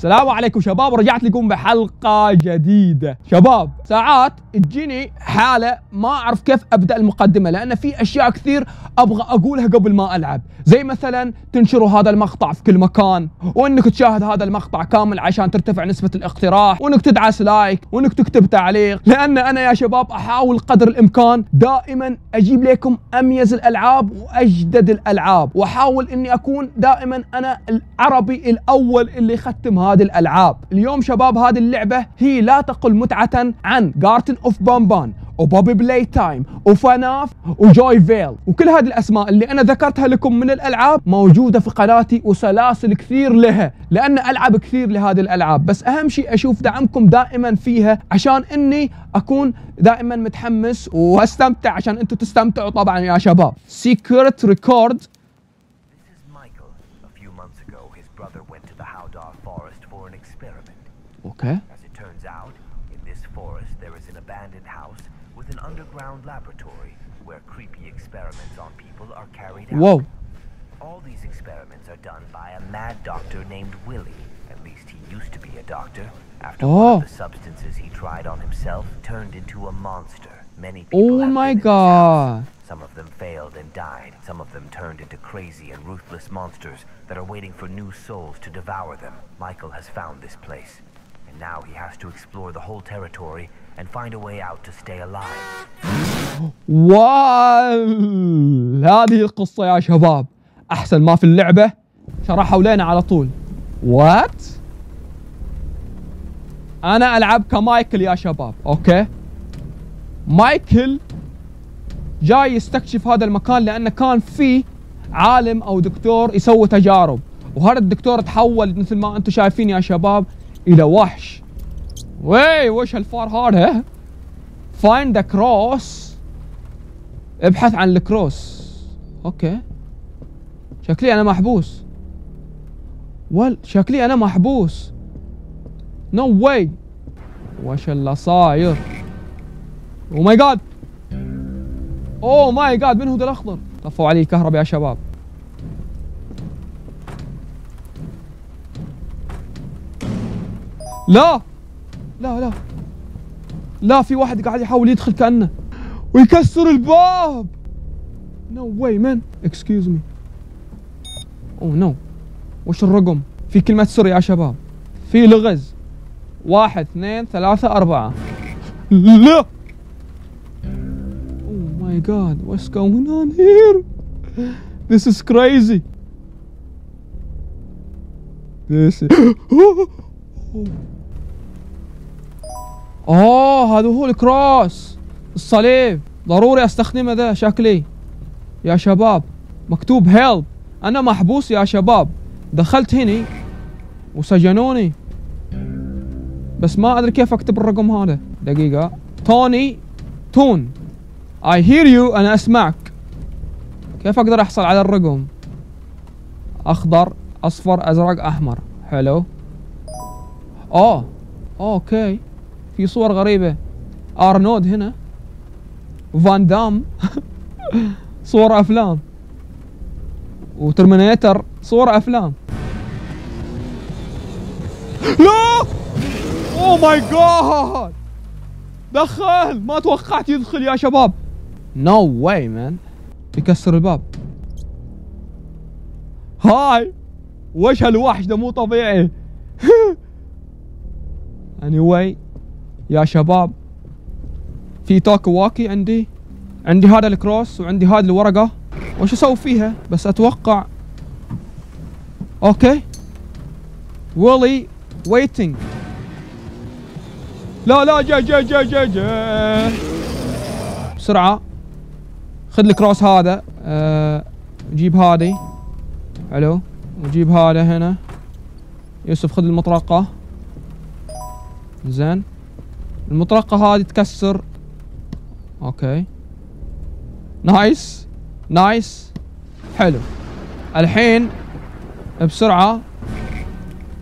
السلام عليكم شباب رجعت لكم بحلقة جديدة. شباب ساعات تجيني حالة ما أعرف كيف أبدأ المقدمة لأن في أشياء كثير أبغى أقولها قبل ما ألعب. زي مثلا تنشروا هذا المقطع في كل مكان وأنك تشاهد هذا المقطع كامل عشان ترتفع نسبة الاقتراح وأنك تدعس لايك وأنك تكتب تعليق. لأن أنا يا شباب أحاول قدر الإمكان دائما أجيب لكم أميز الألعاب وأجدد الألعاب وأحاول أني أكون دائما أنا العربي الأول اللي يختم هذه الألعاب. اليوم شباب هذه اللعبة هي لا تقل متعة عن Garten of Banban و Poppy Playtime و FNAF و Joyville. وكل هذه الأسماء اللي أنا ذكرتها لكم من الألعاب موجودة في قناتي وسلاسل كثير لها لأن ألعب كثير لهذه الألعاب. بس أهم شيء أشوف دعمكم دائما فيها عشان إني أكون دائما متحمس وأستمتع عشان أنتم تستمتعوا طبعا يا شباب. Secret record Okay. As it turns out, in this forest there is an abandoned house with an underground laboratory where creepy experiments on people are carried out. Whoa. All these experiments are done by a mad doctor named Willie. At least he used to be a doctor. After oh. one of oh. the substances he tried on himself turned into a monster. Many oh people Oh my god. Some of them failed and died. Some of them turned into crazy and ruthless monsters that are waiting for new souls to devour them. Michael has found this place. Now he has to explore the whole territory and find a way out to stay alive. Well هذه القصة يا شباب. أحسن ما في اللعبة. شرحوا لنا على طول. What أنا ألعب كمايكل يا شباب. Okay؟ مايكل جاي يستكشف هذا المكان لأنه كان فيه عالم أو دكتور يسوي تجارب. وهذا الدكتور تحول مثل ما أنتم شايفين يا شباب إلى وحش. وي وش هالفار هذا؟ Find the cross ابحث عن ال cross. Okay. شكلي أنا محبوس. Well شكلي أنا محبوس. No no way وش اللي صاير؟ Oh my god oh my god من هو ذا الأخضر؟ طفوا علي الكهرباء يا شباب. لا! لا لا. لا في واحد قاعد يحاول يدخل كأنه ويكسر الباب. No way man excuse me oh no وش الرقم؟ في كلمة سر يا شباب. في لغز. واحد اثنين ثلاثة أربعة. لا! Oh my god. What's going on here? This is crazy. This is اوه هذا هو الكروس الصليب. ضروري أستخدمه ذا شكلي. يا شباب مكتوب هيلب أنا محبوس يا شباب. دخلت هني وسجنوني. بس ما أدري كيف أكتب الرقم هذا. دقيقة. توني تون. I hear you أنا اسمعك كيف أقدر أحصل على الرقم؟ أخضر أصفر أزرق أحمر. حلو oh okay. في صور غريبة. أرنولد هنا. فان دام. صور أفلام. و Terminator. صور أفلام. لا! Oh my god دخل! ما توقعت يدخل يا شباب. No way man يكسر الباب. Hey! وش هالوحش ده مو طبيعي. Anyway. يا شباب. في talkie walkie عندي. عندي هذا ال cross وعندي هذه الورقة. وش أسوي فيها؟ بس أتوقع. Okay. ويلي ويتنج لا لا جا جا جا جا جا. بسرعة. خذ ال cross هذا. أه جيب هذه. حلو. وجيب هذا هنا. يوسف خذ المطرقة. زين. المطرقة هذه تكسر. Okay. Nice. Nice. حلو. الحين بسرعة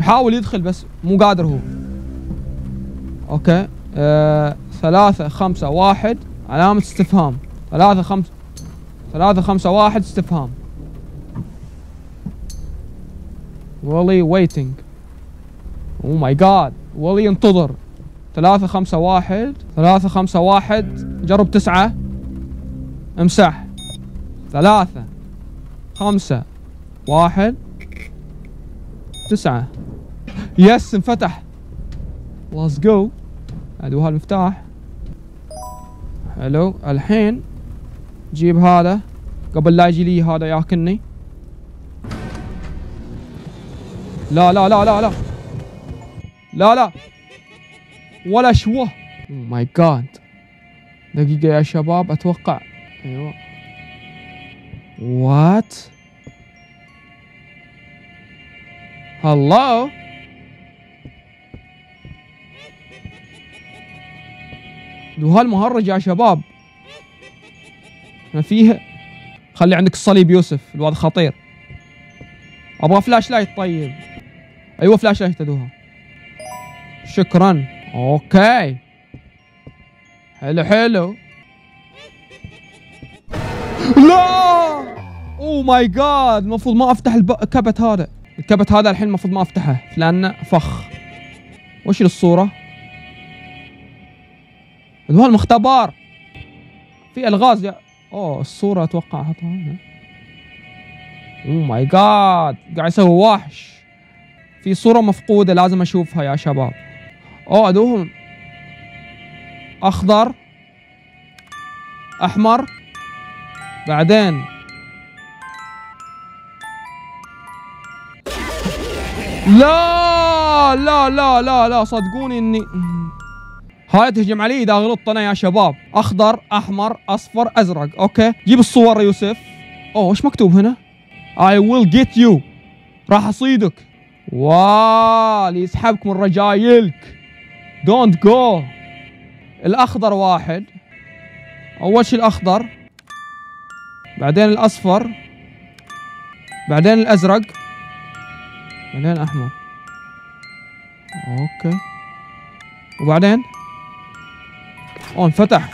يحاول يدخل بس مو قادر هو. Okay. آه ثلاثة خمسة واحد. علامة استفهام. ثلاثة خمسة ثلاثة خمسة واحد استفهام. والله waiting. oh my God والله ينتظر. ثلاثة خمسة واحد. ثلاثة خمسة واحد. جرب تسعة. امسح. ثلاثة. خمسة. واحد. تسعة. yes انفتح. let's go هذا هو المفتاح. حلو الحين جيب هذا. قبل لا يجي لي هذا ياكلني. لا لا لا لا لا. لا لا. ولا شوه oh my God دقيقة يا شباب أتوقع. أيوه. what hello ادو هالمهرج يا شباب. ما فيه. خلي عندك الصليب يوسف الواد خطير. أبغى flashlight طيب. أيوه فلاش لايت أدوها. شكرا. okay حلو حلو لا! oh my God المفروض ما أفتح الكبت هذا. الكبت هذا الحين المفروض ما أفتحه لأنه فخ. وش الصورة؟ هذا المختبر في ألغاز يا أوه الصورة أتوقع احطها هنا اوه ماي جاد قاعد يسوي وحش في صورة مفقودة لازم أشوفها يا شباب. اوه ادوهم أخضر. أحمر. بعدين. لا لا لا لا لا صدقوني إني. هاي تهجم علي إذا غلطت أنا يا شباب. أخضر أحمر أصفر أزرق. okay؟ جيب الصور يوسف. أوه وش مكتوب هنا؟ I will get you. راح أصيدك. واه يسحبك من رجايلك. don't go الأخضر واحد. اول شيء الأخضر؟ بعدين الأصفر. بعدين الأزرق. بعدين احمر أوكي. وبعدين؟ أوه انفتح.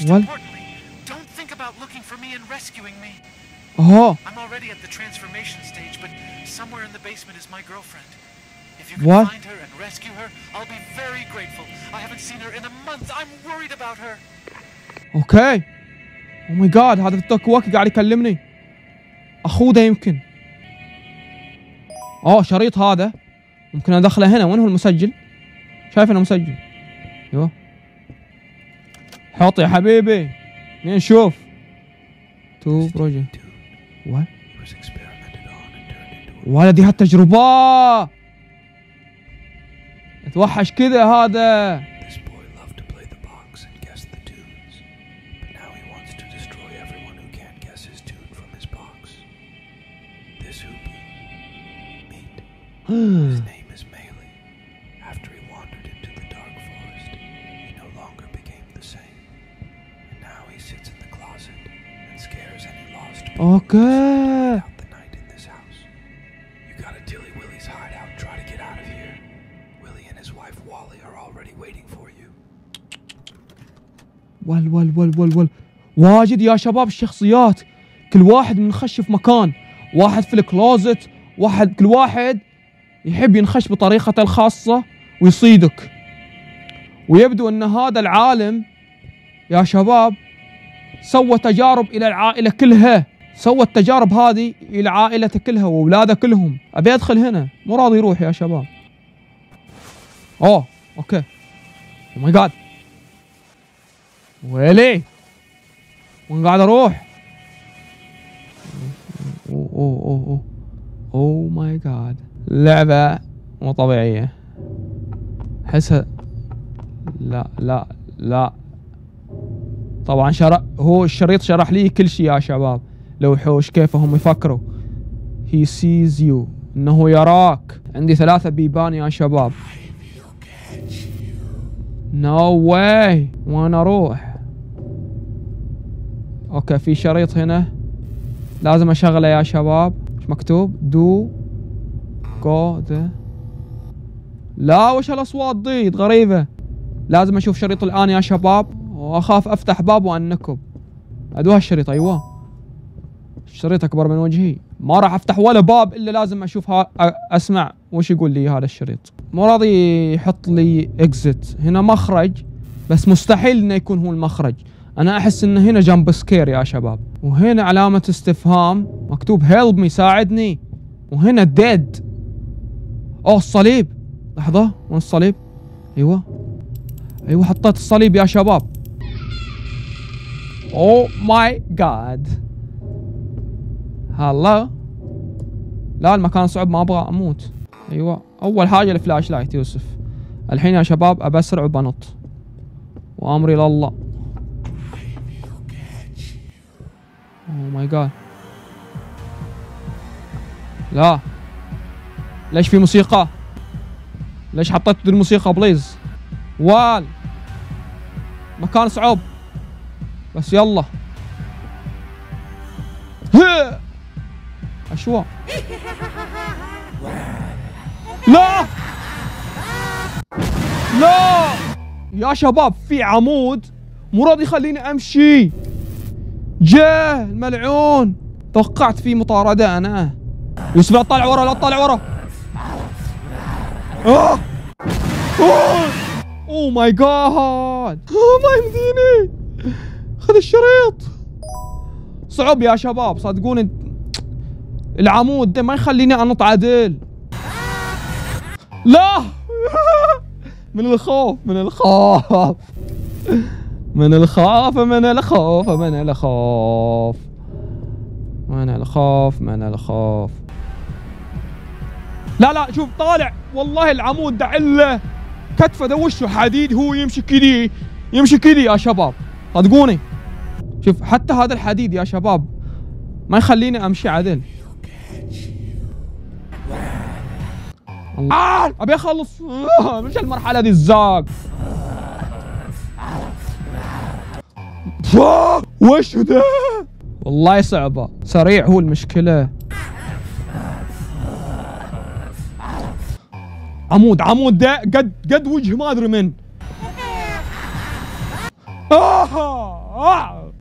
Well. اوه I'm already at the transformation stage, but somewhere in the basement is my girlfriend. If you can What? find her and rescue her, I'll be very grateful. I haven't seen her in a month. I'm worried about her. okay oh my God هذا walkie قاعد يكلمني اخوه ده يمكن اوه شريط هذا ممكن ادخله هنا وين هو المسجل شايف انه مسجل أيوه حط يا حبيبي نشوف to project وات He was experimented on and turned into ولدي هالتجربة اتوحش كذا هذا This boy loved to play the box and guess the tunes, but now he wants to destroy everyone who can't guess his tune from his box. This hoopy, meet. out the night in this house. You gotta dilly Willie's hideout. Try to get out of here. Willie and his wife Wally are already waiting for you. ول ول ول ول ول واجد يا شباب الشخصيات كل واحد منخش في مكان واحد في الكلوزت واحد كل واحد يحب ينخش بطريقته الخاصة ويصيدك ويبدو أن هذا العالم يا شباب سوى تجارب إلى العائلة كلها سوى التجارب هذه إلى عائلته كلها واولاده كلهم. أبي أدخل هنا. مو راضي يروح يا شباب. أوه okay. oh my God ويلي؟ وين قاعد أروح؟ أوه أوه أوه أوه. اوه ماي جاد لعبة مو طبيعية. احسها لا لا لا. طبعا شرح هو الشريط شرح لي كل شيء يا شباب. الوحوش كيف هم يفكروا. He sees you. إنه يراك. عندي ثلاثة بيبان يا شباب. no way وين أروح؟ okay في شريط هنا. لازم أشغله يا شباب. إيش مكتوب؟ دو جو ذا لا وش هالاصوات دي؟ غريبة. لازم أشوف شريط الآن يا شباب. وأخاف أفتح باب وأنكب. أدوها الشريط أيوه. الشريط أكبر من وجهي. ما راح أفتح ولا باب إلا لازم أشوف ها أسمع وش يقول لي هذا الشريط. مو راضي يحط لي exit هنا مخرج بس مستحيل إنه يكون هو المخرج. أنا أحس إنه هنا جنب scare يا شباب. وهنا علامة استفهام. مكتوب help me ساعدني. وهنا dead أوه الصليب. لحظة وين الصليب؟ أيوه. أيوه حطيت الصليب يا شباب. oh my God هلا. لا المكان صعب ما أبغى أموت. أيوه. أول حاجة ال flashlight يوسف. الحين يا شباب ابى اسرع وبنط وامري لله oh my God لا. ليش في موسيقى؟ ليش حطيت الموسيقى بليز وال. مكان صعب. بس يلا. اشوا لا! لا! يا شباب في عمود مو راضي يخليني أمشي. جاه الملعون. توقعت في مطاردة أنا. يوسف لا تطالع ورا لا تطالع ورا. آه. أوه! ماي جاد ما يمديني خذ الشريط. صعب يا شباب صدقوني العمود ده ما يخليني انط عدل لا! من الخوف من الخوف. من الخوف من الخوف من الخوف. من الخوف من الخوف. لا لا شوف طالع. والله العمود ده عله كتفه ده وشه حديد هو يمشي كذي يمشي كذي يا شباب. صدقوني. شوف حتى هذا الحديد يا شباب ما يخليني أمشي عدل. الله. أبي أخلص. آه، مش المرحلة دي الزاق. فا، وش ده؟ والله صعبة. سريع هو المشكلة. عمود عمود ده قد قد وجه ما أدري من. آه! آه.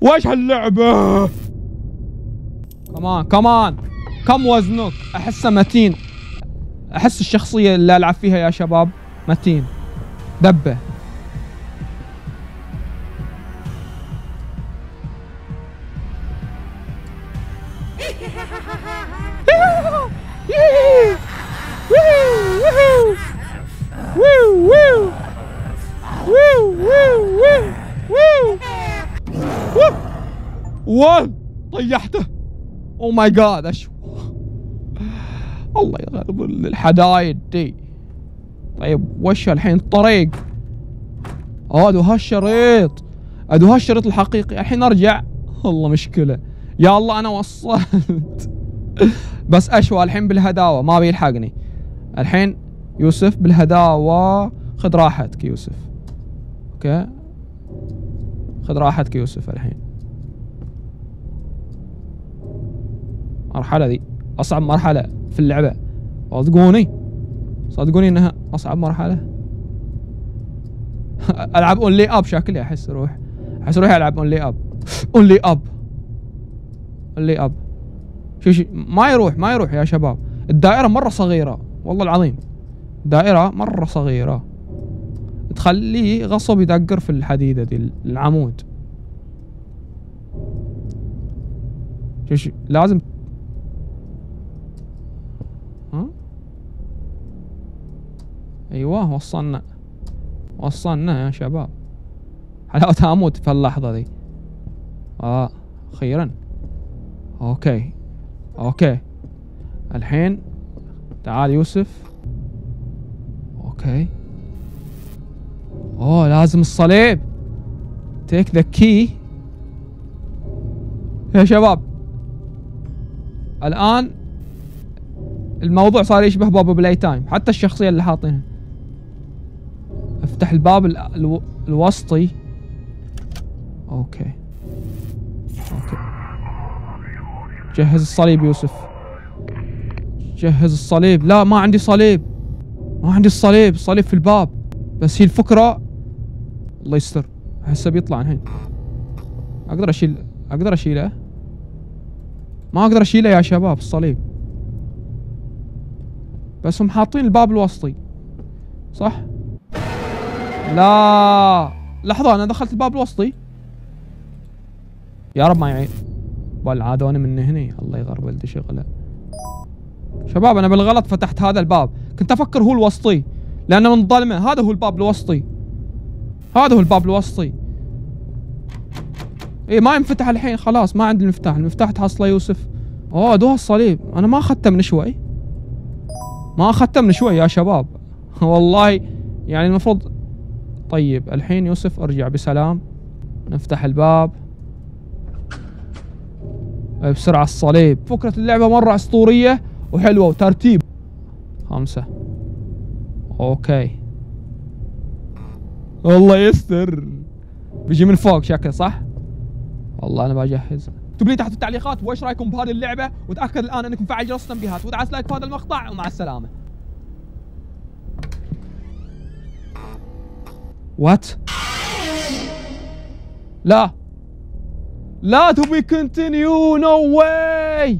وش هاللعبة؟ كمان كمان كم وزنك؟ أحسه متين. احس الشخصية اللي العب فيها يا شباب متين دبة وال طيحته oh my God اشو الله يغلب الحدايد دي. طيب وش الحين الطريق؟ ادو هالشريط ادو هالشريط الحقيقي. الحين أرجع. والله مشكلة. يا الله أنا وصلت. بس أشوى الحين بالهداوة. ما بيلحقني الحين يوسف بالهداوة. خذ راحتك يوسف. okay؟ خذ راحتك يوسف الحين. مرحلة ذي. أصعب مرحلة. في اللعبة. صدقوني. صدقوني إنها أصعب مرحلة. ألعب Only Up شكلي أحس روح. أحس روحي ألعب Only Up Only Up Only Up شو شو ما يروح ما يروح يا شباب. الدائرة مرة صغيرة. والله العظيم. دائرة مرة صغيرة. تخليه غصب يدقر في الحديدة دي العمود. شو شو لازم أيوه وصلنا. وصلنا يا شباب. حلاوة أموت في اللحظة دي؟ آه أخيرا. أوكي. okay. الحين تعال يوسف. okay. أوه لازم الصليب. take the key يا شباب. الآن الموضوع صار يشبه Poppy Playtime حتى الشخصية اللي حاطينها. افتح الباب ال- ألو... الوسطي. okay. okay. جهز الصليب يوسف. جهز الصليب. لا ما عندي صليب. ما عندي الصليب. الصليب في الباب. بس هي الفكرة. الله يستر. احسه بيطلع الحين. أقدر أشيل أقدر أشيله؟ ما أقدر أشيله يا شباب الصليب. بس هم حاطين الباب الوسطي. صح؟ لا. لحظة أنا دخلت الباب الوسطي. يا رب ما يعيد. أنا من هني. الله يغرب ولدي شغله. شباب أنا بالغلط فتحت هذا الباب. كنت أفكر هو الوسطي لأنه من ظلمه هذا هو الباب الوسطي. هذا هو الباب الوسطي. إيه ما ينفتح الحين خلاص. ما عندي المفتاح. المفتاح تحصله يوسف. أوه دوها الصليب. أنا ما اخذته من شوي. ما اخذته من شوي يا شباب. والله يعني المفروض طيب الحين يوسف أرجع بسلام. نفتح الباب. بسرعة الصليب. فكرة اللعبة مرة أسطورية وحلوة وترتيب. خمسة. okay. الله يستر. بيجي من فوق شكله صح؟ والله أنا بجهز. اكتب لي تحت في التعليقات وإيش رأيكم بهذه اللعبة؟ وتأكد الآن انكم فعل جرس التنبيهات ودعس like بهذا المقطع ومع السلامة. وات لا لا تو بي كونتينيو نو واي